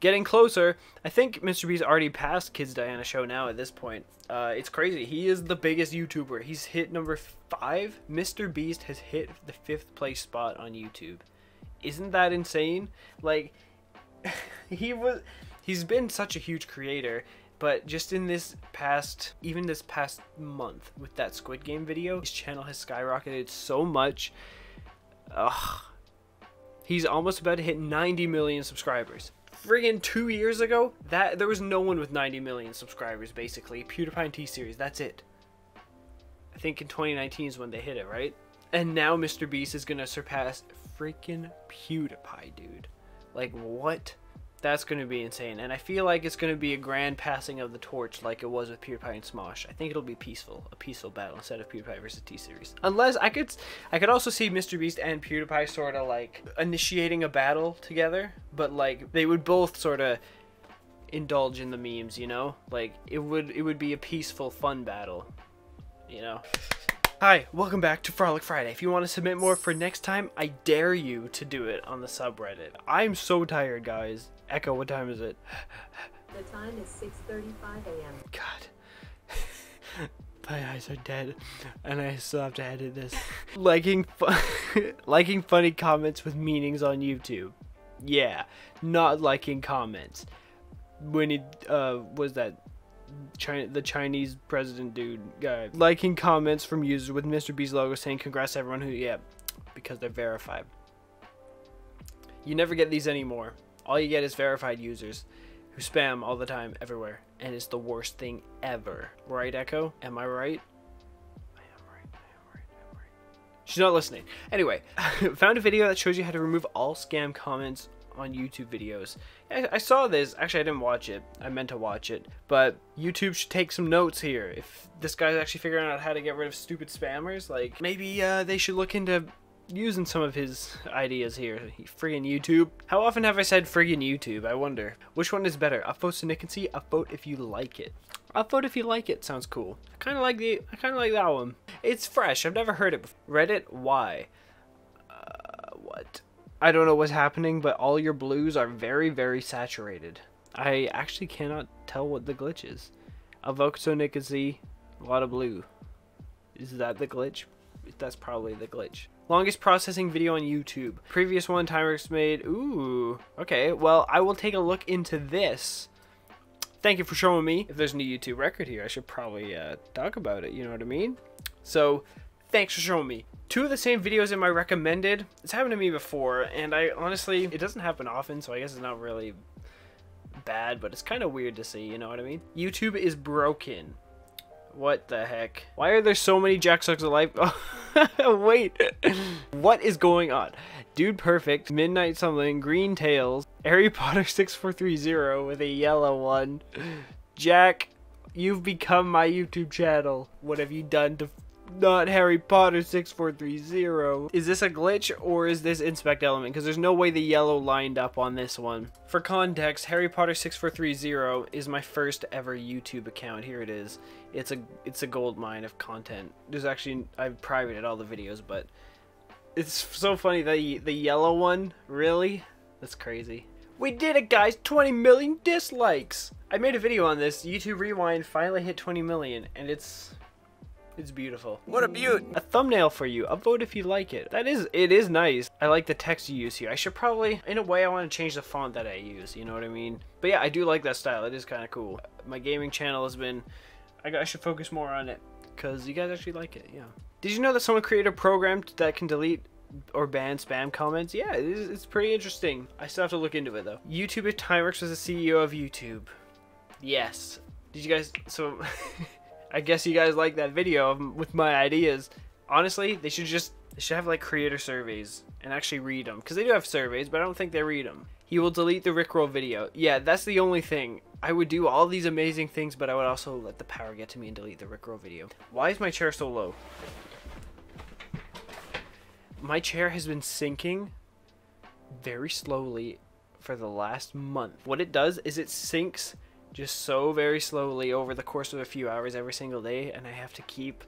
Getting closer. I think Mr. Beast already passed Kids Diana show now at this point. Uh, it's crazy. He is the biggest YouTuber. He's hit number five. Mr. Beast has hit the fifth place spot on YouTube. Isn't that insane? Like, he was. He's been such a huge creator, but just in this past, even this past month with that Squid Game video, his channel has skyrocketed so much. Ugh. He's almost about to hit 90 million subscribers friggin' two years ago, that there was no one with 90 million subscribers, basically. PewDiePie and T-Series, that's it. I think in 2019 is when they hit it, right? And now Mr. Beast is gonna surpass freaking PewDiePie, dude. Like, what? That's going to be insane. And I feel like it's going to be a grand passing of the torch like it was with PewDiePie and Smosh. I think it'll be peaceful. A peaceful battle instead of PewDiePie versus T-Series. Unless I could I could also see Mr. Beast and PewDiePie sort of like initiating a battle together. But like they would both sort of indulge in the memes, you know? Like it would it would be a peaceful fun battle. You know? Hi, welcome back to Frolic Friday. If you want to submit more for next time, I dare you to do it on the subreddit. I'm so tired, guys. Echo, what time is it? The time is 6.35 a.m. God. My eyes are dead, and I still have to edit this. liking, fu liking funny comments with meanings on YouTube. Yeah, not liking comments. When it, uh, was that China, the Chinese president dude guy liking comments from users with Mr. Beast logo saying congrats to everyone who yeah because they're verified. You never get these anymore. All you get is verified users who spam all the time everywhere and it's the worst thing ever. Right Echo? Am I right? I am right. I am right. I am right. She's not listening. Anyway, found a video that shows you how to remove all scam comments on YouTube videos. I, I, saw this. Actually, I didn't watch it. I meant to watch it. But YouTube should take some notes here. If this guy's actually figuring out how to get rid of stupid spammers, like, maybe uh, they should look into using some of his ideas here. Friggin' YouTube. How often have I said friggin' YouTube? I wonder. Which one is better? Upvote so Nick can see, upvote if you like it. Upvote if you like it. Sounds cool. I kind of like the. I kind of like that one. It's fresh. I've never heard it before. Reddit. Why? Uh, what? I don't know what's happening, but all your blues are very, very saturated. I actually cannot tell what the glitch is. See a lot of blue. Is that the glitch? That's probably the glitch. Longest processing video on YouTube. Previous one Timeworks made. Ooh. Okay, well, I will take a look into this. Thank you for showing me. If there's a new YouTube record here, I should probably uh, talk about it. You know what I mean? So, thanks for showing me two of the same videos in my recommended. It's happened to me before, and I honestly, it doesn't happen often, so I guess it's not really bad, but it's kind of weird to see, you know what I mean? YouTube is broken. What the heck? Why are there so many JackSucksAtLife? Wait, what is going on? Dude Perfect, Midnight Something, Green Tails, Harry Potter 6430 with a yellow one. Jack, you've become my YouTube channel. What have you done to not Harry Potter 6430. Is this a glitch or is this inspect element? Because there's no way the yellow lined up on this one. For context, Harry Potter 6430 is my first ever YouTube account. Here it is. It's a it's a gold mine of content. There's actually I've privated all the videos, but it's so funny the the yellow one, really? That's crazy. We did it guys, 20 million dislikes. I made a video on this. YouTube Rewind finally hit 20 million and it's it's beautiful. What a beaut! A thumbnail for you. Upvote if you like it. That is, it is nice. I like the text you use here. I should probably, in a way, I want to change the font that I use. You know what I mean? But yeah, I do like that style. It is kind of cool. My gaming channel has been, I, I should focus more on it because you guys actually like it. Yeah. Did you know that someone created a program that can delete or ban spam comments. Yeah, it is, it's pretty interesting. I still have to look into it though. YouTube at Timeworks was the CEO of YouTube. Yes. Did you guys, so I guess you guys like that video with my ideas. Honestly, they should just they should have like creator surveys and actually read them because they do have surveys, but I don't think they read them. He will delete the Rickroll video. Yeah, that's the only thing. I would do all these amazing things, but I would also let the power get to me and delete the Rickroll video. Why is my chair so low? My chair has been sinking very slowly for the last month. What it does is it sinks just so very slowly over the course of a few hours every single day and I have to keep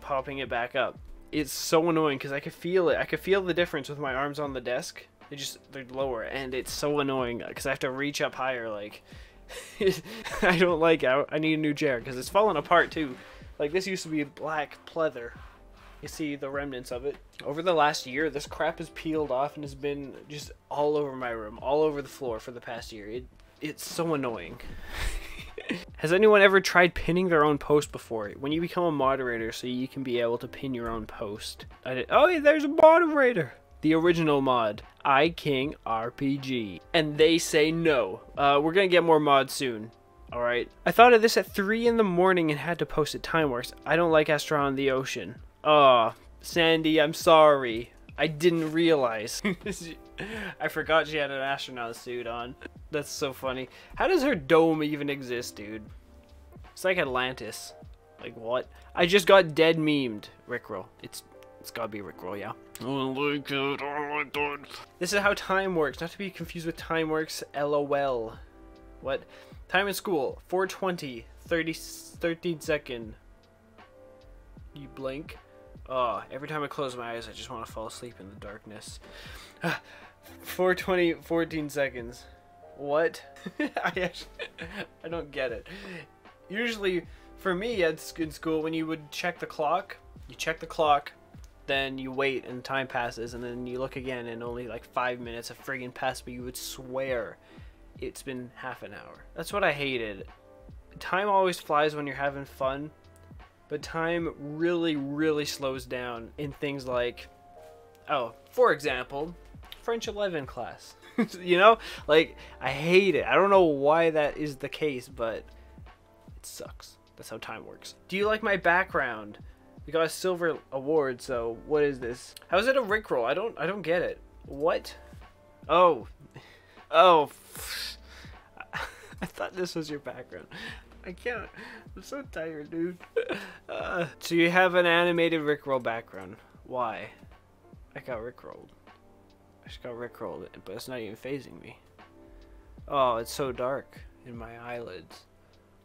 popping it back up. It's so annoying because I could feel it. I could feel the difference with my arms on the desk They just they're lower, and it's so annoying uh, because I have to reach up higher. Like, I don't like it. I, I need a new chair because it's falling apart too. Like this used to be black pleather. You see the remnants of it. Over the last year, this crap has peeled off and has been just all over my room, all over the floor for the past year. It it's so annoying. Has anyone ever tried pinning their own post before? When you become a moderator, so you can be able to pin your own post. Did, oh, yeah, there's a moderator. The original mod, iKing RPG, and they say no. Uh, we're gonna get more mods soon. All right. I thought of this at three in the morning and had to post it. Timeworks. I don't like Astro on the Ocean. Oh, Sandy, I'm sorry. I didn't realize. I forgot she had an astronaut suit on. That's so funny. How does her dome even exist, dude? It's like Atlantis. Like what? I just got dead memed. Rickroll. It's it's gotta be Rickroll, yeah. I like it. I like it. This is how time works. Not to be confused with time works. LOL. What? Time in school. 420. 30, 13 second. You blink. Oh, every time I close my eyes, I just want to fall asleep in the darkness. Ah, 420, 14 seconds. What? I actually, I don't get it. Usually, for me at school, when you would check the clock, you check the clock, then you wait and time passes, and then you look again, and only like five minutes have friggin' passed, but you would swear it's been half an hour. That's what I hated. Time always flies when you're having fun, but time really, really slows down in things like, oh, for example, French 11 class. you know, like I hate it. I don't know why that is the case, but it sucks. That's how time works. Do you like my background? We got a silver award, so what is this? How is it a rickroll? I don't I don't get it. What? Oh. Oh. I thought this was your background. I can't. I'm so tired, dude. Uh, so you have an animated rickroll background. Why? I got rickrolled. I just got rickrolled, but it's not even phasing me. Oh, it's so dark in my eyelids.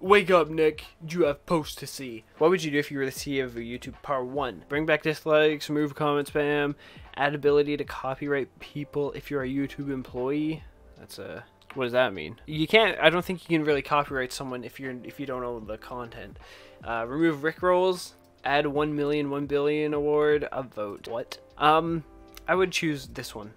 Wake up, Nick. You have posts to see. What would you do if you were the CEO of YouTube Part 1? Bring back dislikes, remove comment spam, add ability to copyright people if you're a YouTube employee. That's a what does that mean? You can't. I don't think you can really copyright someone if you're if you don't own the content. Uh, remove Rick rolls. Add one million, one billion award. A vote. What? Um, I would choose this one.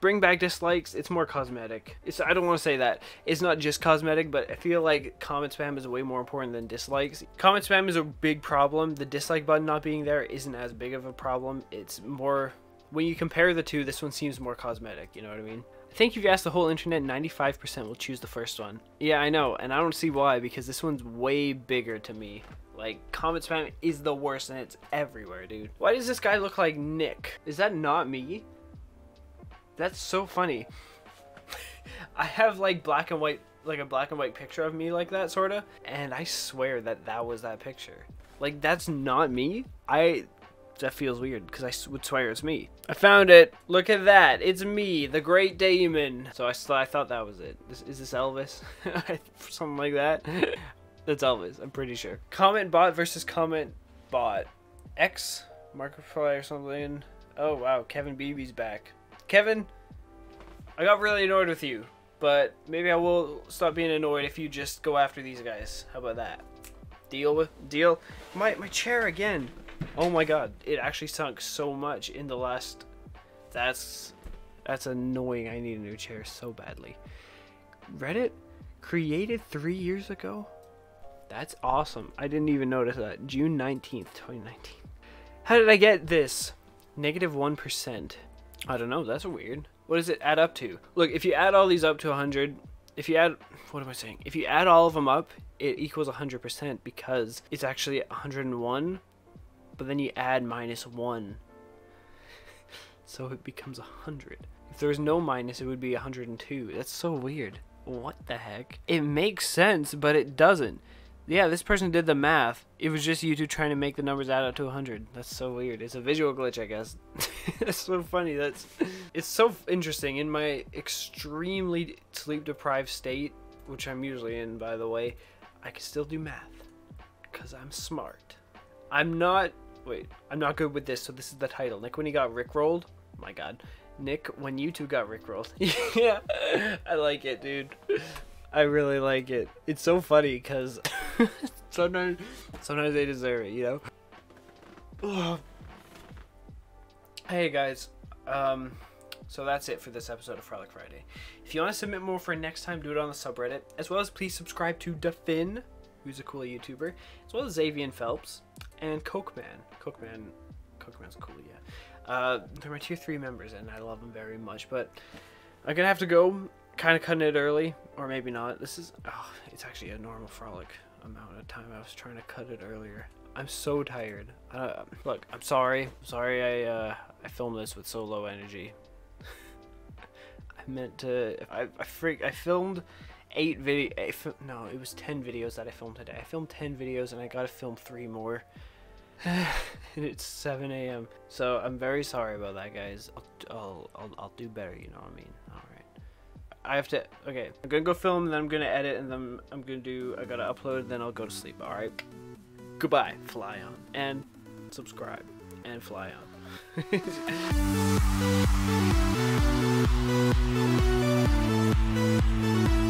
Bring back dislikes. It's more cosmetic. It's. I don't want to say that. It's not just cosmetic, but I feel like comment spam is way more important than dislikes. Comment spam is a big problem. The dislike button not being there isn't as big of a problem. It's more when you compare the two. This one seems more cosmetic. You know what I mean? I think if you ask the whole internet, 95% will choose the first one. Yeah, I know, and I don't see why, because this one's way bigger to me. Like, comment spam is the worst, and it's everywhere, dude. Why does this guy look like Nick? Is that not me? That's so funny. I have, like, black and white, like a black and white picture of me like that, sorta, and I swear that that was that picture. Like, that's not me. I that feels weird because I would swear it's me. I found it. Look at that. It's me, the Great Damon. So I, I thought that was it. Is, is this Elvis? Something like that. That's Elvis. I'm pretty sure. Comment bot versus comment bot. X Markiplier or something. Oh wow, Kevin Beebe's back. Kevin, I got really annoyed with you, but maybe I will stop being annoyed if you just go after these guys. How about that? Deal with deal. My my chair again. Oh my god, it actually sunk so much in the last... That's... That's annoying. I need a new chair so badly. Reddit created three years ago? That's awesome. I didn't even notice that. June 19th, 2019. How did I get this? Negative 1. I don't know. That's weird. What does it add up to? Look, if you add all these up to 100, if you add... What am I saying? If you add all of them up, it equals 100% because it's actually 101 but then you add minus 1. so it becomes 100. If there was no minus, it would be 102. That's so weird. What the heck? It makes sense, but it doesn't. Yeah, this person did the math. It was just YouTube trying to make the numbers add up to 100. That's so weird. It's a visual glitch, I guess. That's so funny. That's It's so interesting. In my extremely sleep-deprived state, which I'm usually in, by the way, I can still do math. Because I'm smart. I'm not Wait, I'm not good with this, so this is the title. Nick when he got rickrolled. Oh my god. Nick, when you two got rickrolled. yeah, I like it, dude. I really like it. It's so funny because sometimes, sometimes they deserve it, you know. hey guys, um, so that's it for this episode of Frolic Friday. If you want to submit more for next time, do it on the subreddit, as well as please subscribe to DaFinn, who's a cool YouTuber, as well as Zaviun Phelps and Cokeman. Cokeman, Cokeman's cool, yeah. Uh, they're my tier three members, and I love them very much. But I'm gonna have to go, kind of cutting it early, or maybe not. This is, oh, it's actually a normal frolic amount of time. I was trying to cut it earlier. I'm so tired. Uh, look, I'm sorry. I'm sorry I uh, I filmed this with so low energy. I meant to. I I freak. I filmed eight video. Eight, no, it was ten videos that I filmed today. I filmed ten videos, and I gotta film three more. and it's 7 a.m. So I'm very sorry about that, guys. I'll, I'll, I'll, I'll do better, you know what I mean? I have to, okay, I'm gonna go film, then I'm gonna edit, and then I'm gonna do, I gotta upload, then I'll go to sleep, alright? Goodbye, fly on, and subscribe, and fly on.